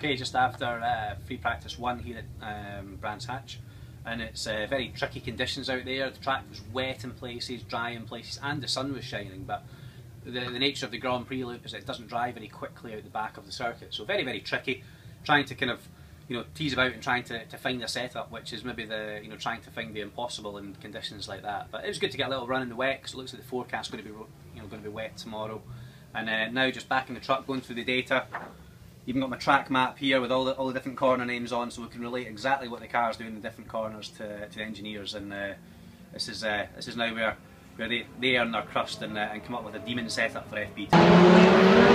today just after uh, free practice one here at um, Brands Hatch, and it's uh, very tricky conditions out there. The track was wet in places, dry in places, and the sun was shining. But the, the nature of the Grand Prix loop is it doesn't dry very quickly out the back of the circuit, so very very tricky. Trying to kind of you know tease about and trying to, to find a setup, which is maybe the you know trying to find the impossible in conditions like that. But it was good to get a little run in the wet because it looks like the forecast is going to be you know going to be wet tomorrow. And uh, now just back in the truck going through the data. Even got my track map here with all the all the different corner names on, so we can relate exactly what the cars do in the different corners to, to the engineers. And uh, this is uh, this is now where where they, they earn their crust and, uh, and come up with a demon setup for FP2.